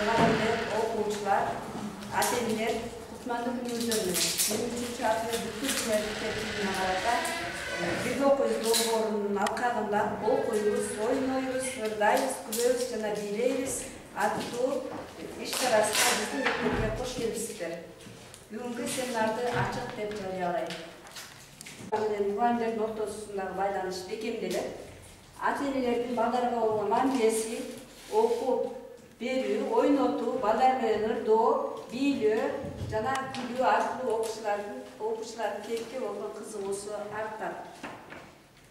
мұғалімдер оқушылар ата күнүңүздөр менен менин үчүнчү апрель бүткүл мемлекетine карата бирге окуйбуз долбоорунун алкагында окуйбуз ойнойбуз ырдайбыз күлөбүз жана бийлейбиз аттуу иш чарасына биздин мектепке кош келипсиздер бүгүнкү семинарды ачык деп жарыялайм менен мугалимдердин ортосундагы байланыш бекемделет ата энелердин балдарга болгон мамилеси окуп берүү ойнотуу балдар менен ырдоо бийлөө жана күлүү аркылуу окуучулардын окуучулардын кепке болгон кызыгуусу артат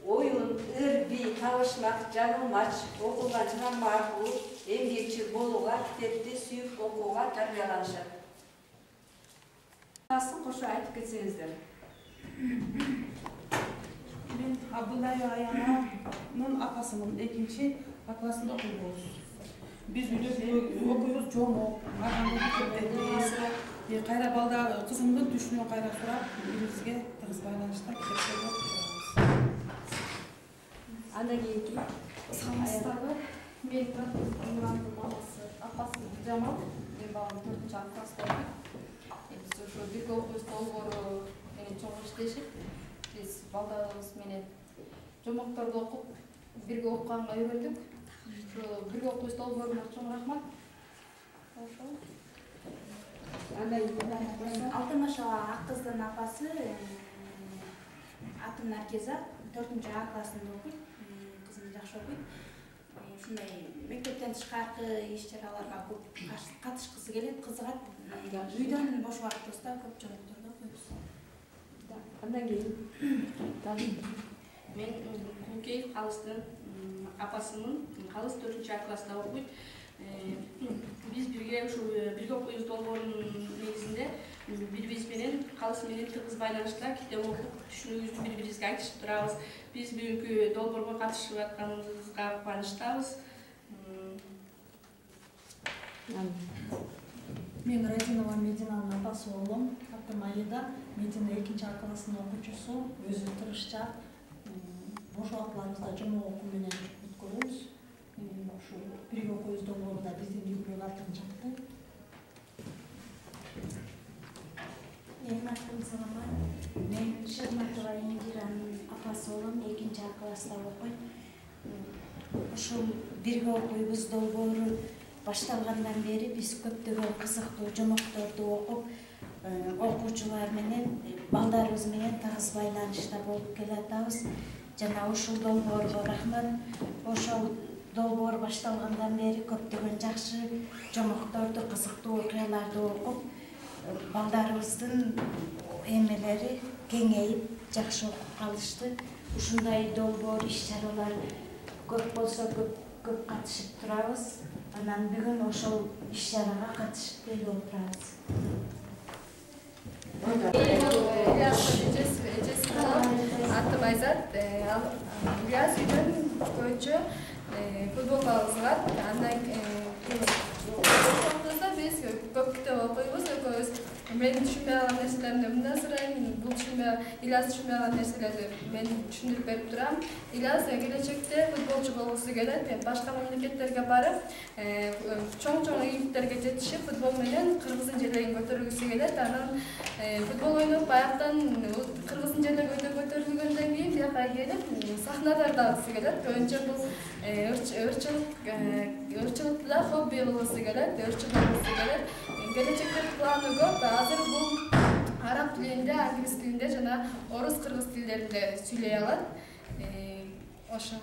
оюн ыр бий табышмак жаңылмач окулган чыгарма аркылуу эмгекчил болууга китепти сүйүп окууга тарбияланышат кошо айтып кетсеңиздер мен абдуллаева аянанын апасымын экинчи а классында окуйбуз Биз үйдө окуйбуз жомок кайра балда кызымдын түшүнүн кайра сурап бирибизге тыгыз байланышта китептерди окуп андан кийинки саламатсыздарбы мен нурамдын анасы апасы жамал менин балам төртүнчү а класста окуйт биз ошо бирге окуйбуз долбоору менен чогуу иштешип биз балдарыбыз менен жомокторду окуп бирге окуганга үйрөндүк ушу бирге окуйбуз долбооруна чоң рахмат. Ошол алтынбашова ак кыздын апасы аты наркеза төртүнчү а классында окуйт кызым жакшы окуйт ушундай мектептен тышкаркы иш чараларга көп катышкысы келет кызыгат. Үйдөн бош убактыбызда көп окуйбуз. Андан кийин. Мен кулкеев калыстын апасымын калыс төртүнчү а класста окуйт биз бирге ушул бирге окуйбуз долбоорунун негизинде бири биз менен калыс менен тыгыз байланышта китеп окуп түшүнүүбүздү бири бирибизге айтышып турабыз биз бүгүнкү долбоорго катышып атканыбызга кубанычтабыз мен разинова мединанын апасы болом атым аида медина экинчи а класстын окуучусу өзү тырышчаак бош убактыларыбызда жомок окуу менен бирге окуйбуз долбоору башталгандан бери биз көптөгөн кызыктуу жомокторду окуп окуучулар менен балдарыбыз менен тыгыз байланышта болуп келатабыз. Жана ушул долбоорго рахмат. Ошол долбоор башталгандан бери көптөгөн жакшы жомокторду кызыктуу окуяларды окуп балдарыбыздын эмелери кеңейип жакшы окуп калышты. Ушундай долбоор иш чаралар көп болсо көп көп катышып турабыз анан бүгүн ошол иш чарага катышып келип отурабыз атым айзат ильяс үйдөн көбүнчө футболго кызыгат андан убактыбызда биз көп китеп окуйбуз мен түшүнбөй калган нерселеримди мындан сурайм бул түшүнбөй ильяс түшүнбөй калган нерселерди мен түшүндүрүп берип турам. Ильяс келечекте футболчу болгусу келет башка мамлекеттерге барып чоң чоң ийгиликтерге жетишип футбол менен кыргыздын желегин көтөргүсү келет. Анан футбол ойноп баяктан кыргыздын желеги өйдө көтөрүлгөндөн кийин Türkiye'ye gelip sahnalarda sigaret önce bu e, ırçılıkla e, hobi olması gerek, ırçılık olması gerek. Gelecekte planı yok ve hazır bu Arap dilinde, İngiliz dilinde jana Orus, Kırgız dillerinde söyleye alan. E, Oşa.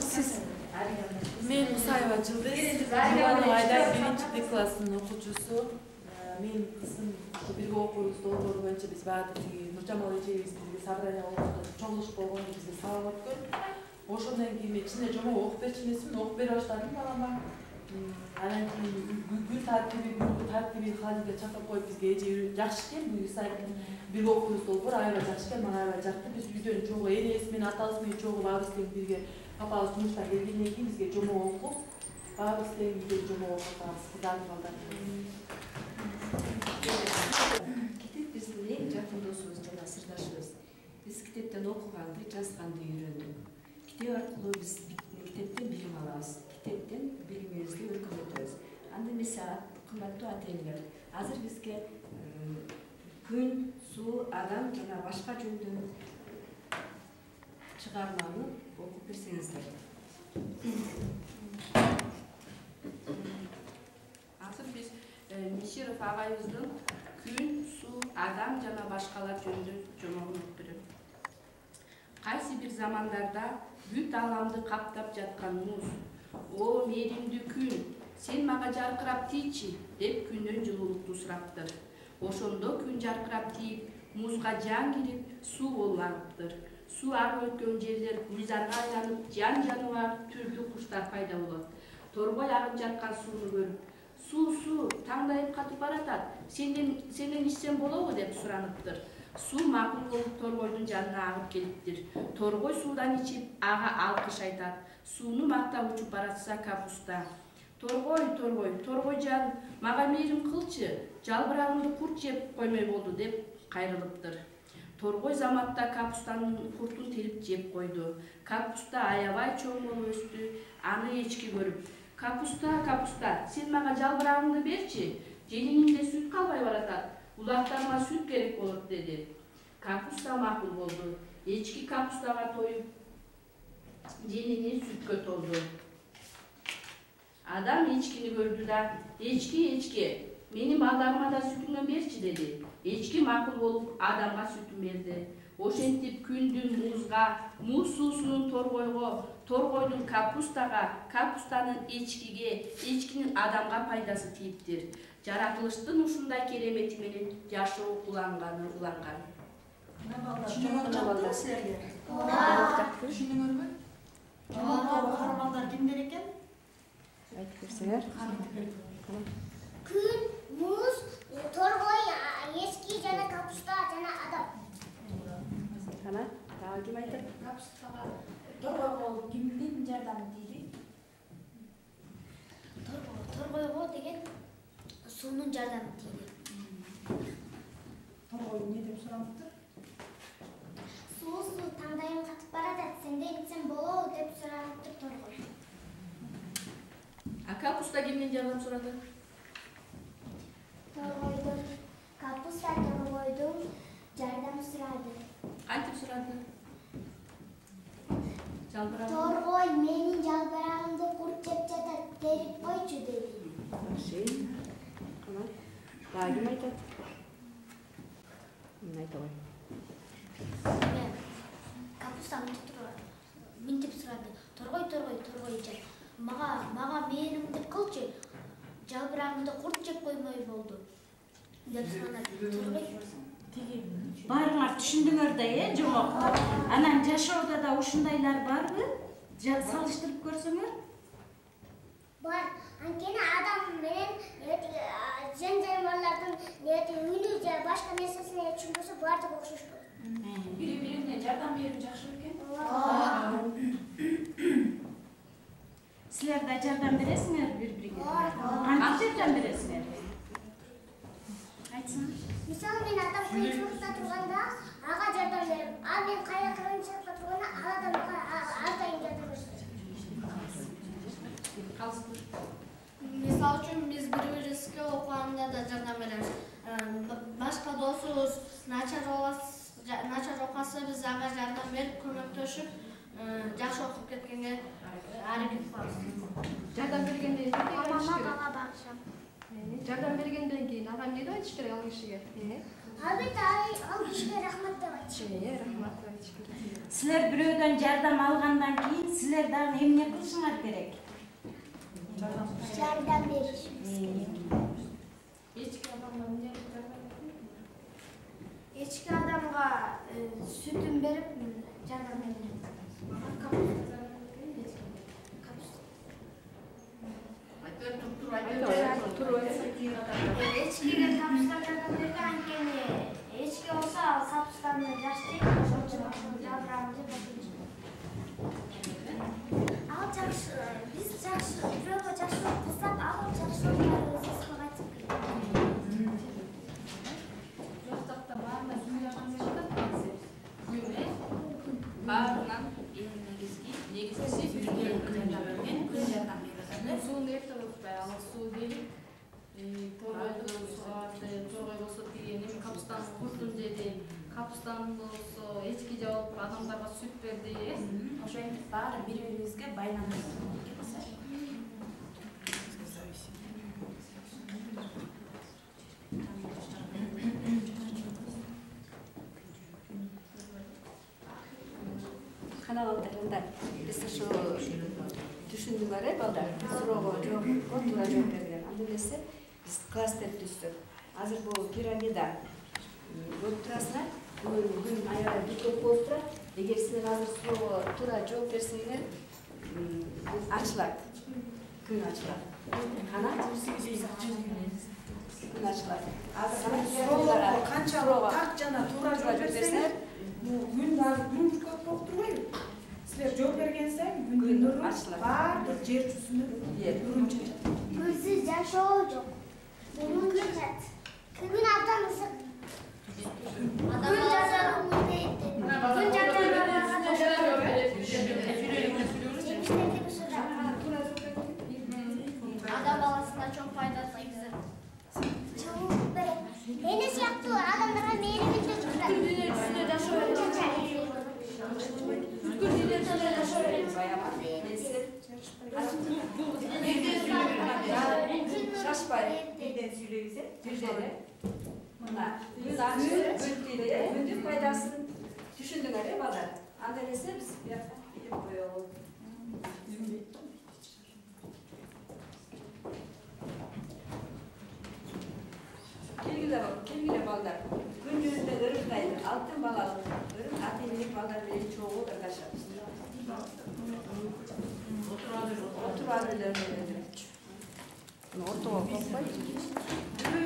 Siz Men Musayeva Cıldız, Aydan 1. klassının okucusu. Менин кызым бирге окуйбуз долбоору боюнча биз баягы тиги нуржамал эжебиз бизге собрание кылып чогулуш болгон бизге сабак өткөн ошондон кийин мен чын эле жомок окуп берчү эмесмин окуп бере баштадым балама анан кийин гүл тартиби бүгүнкү тартиби халилге чакырып коюп бизге эже жакшы экен буюрса сайт бирге окуйбуз долбоор аябай жакшы экен мага аябай жакты биз үйдөн чогуу энебиз менен атабыз менен чогуу баарыбыз тең бирге папабыз жумуштан келгенден кийин бизге жомок окуп баарыбыз тең үйдө жомок окуп атабыз кыздардын балдар китеп биздин эң жакын досубуз жана сырдашыбыз биз китептен окуганды жазганды үйрөндүк китеп аркылуу биз китептен билим алабыз китептен билимибизди өркүндөтөбүз анда эмесе кымбаттуу ата энелер азыр бизге күн суу адам жана башка жөнүндө чыгарманы окуп берсеңиздер азыр биз миширов агайыбыздын күн суу адам жана башкалар жөнүндө жомогун берем кайсы бир замандарда бүт ааламды каптап жаткан муз о мээримдүү күн сен мага жаркырап тийчи деп күндөн жылуулукту сураптыр ошондо күн жаркырап тийип музга жан кирип суу болуп агыптыр суу агып өткөн жерлер гүлзарга айланып жан жаныбар түрдүү куштар пайда болот торгой агып жаткан сууну көрүп суу суу таңдайым катып баратат сенден сенен ичсем болобу деп сураныптыр суу макул болуп торгойдун жанына агып келиптир торгой суудан ичип ага алкыш айтат сууну мактап учуп баратса капуста. Торгой торгой торгойжан мага мээрим кылчы жалбырагымды курт жеп коймой болду деп кайрылыптыр торгой заматта капустанын куртун терип жеп койду капуста аябай чоң болуп өстү аны эчки көрүп капуста капуста сен мага жалбырагыңды берчи желинимде сүт калбай баратат улактарыма сүт керек болот деди капуста макул болду эчки капустага тоюп женини сүткө толду адам эчкини көрдү да эчки эчки менин балдарыма да сүтүңдөн берчи деди эчки макул болуп адамга сүтүн берди ошентип күндүн музга муз суусунун торгойго торгойдун капустага капустанын эчкиге эчкинин адамга пайдасы тийиптир жаратылыштын ушундай керемети менен жашоо уланганы уланган жактымы силерге түшүндүңөрбү кара балдар кимдер экен айтып берсеңер күн муз торгой эски жана капуста жана адам анан дагы ким айтат капустага торгойго кимдин жардамы тийди торгойго деген суунун жардамы тийди торгой эмне деп сураныптыр суу суу таңдайым катып баратат сенден ичсем болобу деп сураныптыр торгой а капуста кимден жардам сурады торгойдун капуста торгойдун жардам сурады кантип сурады жалбырагы торгой менин жалбырагымды курт жеп жатат терип койчу деди жакшы анан дагы ким айтат мен айта кой мен капуста мынтип тура- мынтип сурады торгой торгой торгойжан мага мага мээримди кылчы жалбырагымды курт жеп коймой болду деп суранат торгой баарыңар түшүндүңөр да э жомок анан жашоодо да ушундайлар барбы салыштырып көрсөңөр бар. Анткени адам менен жан жаныбарлардын үнү же башка нерсесине түшүнбөсө баардыгы окшош болот. Бири бирине жардам берүү жакшы бекен да жардам бересиңер бири бириңерге кантип жардам бересиңер айтсаңар мисалы мен атам кыйынчылыкта турганда ага жардам берем ал мен кайра кыйынчылыкта турганда ал да мага ар дайым жардам берет калсызбы мисалы үчүн биз бири бирибизге окуганда да жардам беребиз Э, башка досубуз начар начар окуса биз ага жардам берип көмөктөшүп э, жакшы окуп кеткенге аракет кылабыз жардам бергенден кийин эмне айтыш мамама керек бага багышам Э, жардам бергенден кийин ага эмне деп айтыш керек ал кишиге Э, албетте ал ал кишиге рахмат деп айтыш э, рахмат деп айтыш керек силер бирөөдөн жардам алгандан кийин силер дагы эмне кылышыңар керек жардам бериш эчки адамга эмне жардам эчки адамга сүтүн берип жардам берем жатады ечкиге табыстап жатат анткени ечки болсо ал капустаны жакшы жейт ошон үчүн ал жакшы биз жакшы бирөөгө жакшылык кылсак ал жакшылыктарыбызды сизге кайтып келет жок жакта баарына эң негизги күн жатам деп атам суун эрте укпай ал торгойду суга торгой болсо тиген эми капустанын куртун жеди капустаны болсо эчки жабылып адамдарга сүт берди э? Ошентип баары бири бирибизге байланыштуу кана биз ошо түшүндүңөр э балдар суроого жоопко туура жооп бергиле анда эмесе kastetüsü. Hazır bu piramida doktrasına gün, gün ayağa bitip bolsa, eğer sizler hazır soru tura çok verseyler, açılak, gün açılak. Kanat? Gün açılak. Hazır soru kança rova, kakçana tura çok verseler, bu gün var, gün çıkıp bolup durmayın. Sizler çok vergensen, gün durur, vardır, yer çüsünür, yer durur. Gülsüz yaşa olacak. Сайын Күн күндүн нуру ачылат. баардык жер жүзүнө Иә. нурун чачат Күнсіз жашоо жоқ. Күн кетет. Күн абдан ысык. Күн жашарымыз дейт. Күн адам баласына чоң пайда тийгизет Эне сыяктуу адамдарга мээримин бүткүл дүйнө жүзүндө жашоо бүткүл дүйнө жүзүндө жашоо шашпай бирден сүйлөйбүз э бирден э мына күн ачып күн тийди э күндүн пайдасын түшүндүңөр э балдар анда эмесе биз бияка илип коелу келгиле келгиле балдар күн жүзүндө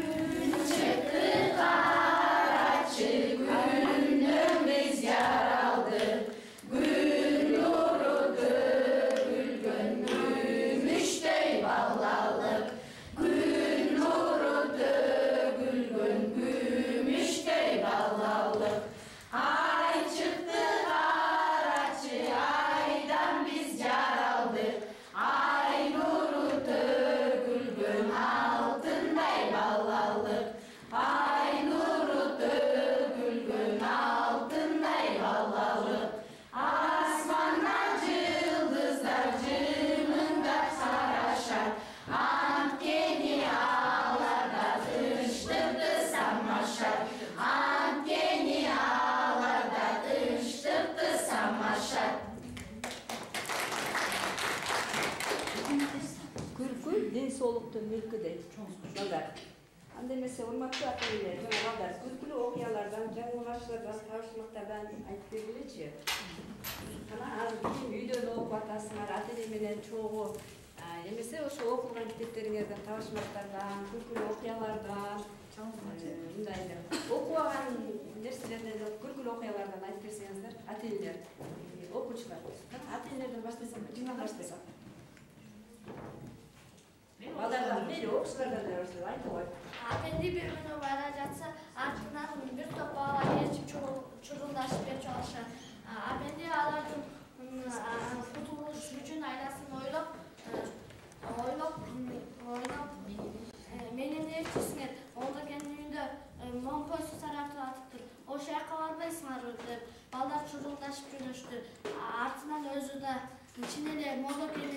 ден соолуктун мүлкү дейт балдар анда эмесе урматтуу ата энелер жана балдар күлкүлүү окуялардан жаңылыштардан табышмактардан айтып бергилечи кана азыр ким үйдөн окуп атасыңар ата эне менен чогуу эмесе ошо окулган китептериңерден табышмактардан күлкүлүү окуялардан мындай эле окубаган нерселерден күлкүлүү окуялардан айтып берсеңиздер ата энелер окуучулар ата энелерден баштасак баштасак балдардан мейли окуучулардан эле баштайлы айта кой апенди бир күнү бара жатса артынан бир топ балалар ээрчип чурулдашып кетип алышат апенди алардын кутулуш үчүн айласын ойлоп ойлоп ойлоп менен ээрчисиңер олдокенин үйүндө момпой суу саратып атыптыр ошол жака барбайсыңарбы деп балдар чурулдашып жөнөштү артынан өзү да чын эле молдокенин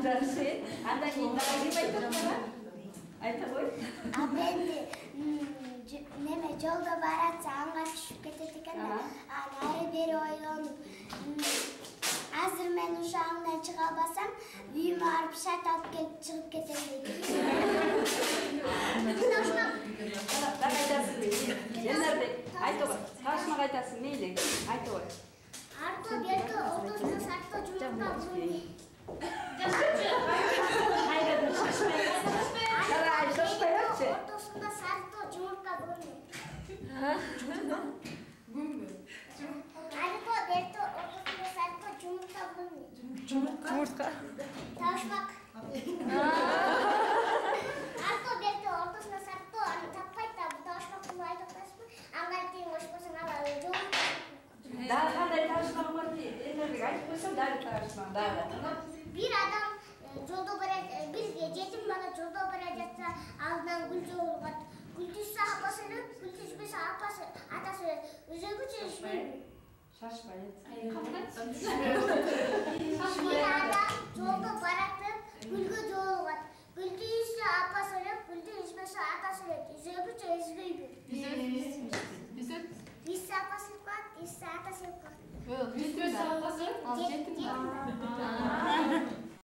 барып жарышы андан кийин дагы ким айтат бала айта кой Abendi neme жолдо баратса аңга түшүп кетет экен да ары бери ойлонуп азыр мен ушул аңдан чыга албасам үйүмө барып шат алып келип чыгып кетем дейт айтасың айта кой табышмак айтасың мейли айта кой арто берто ортосунда сарто жумурка Bir адам жолдо баратып гүлгө жолугат гүл түшсө апасы өлөт гүл түшпөсө атасы өлөт өзөгүчө үзбөйбү Үзөт. Иссе апасы өлүп калат иссе атасы өлүп калат Үзөт апасы. Ал жетим жетим бала.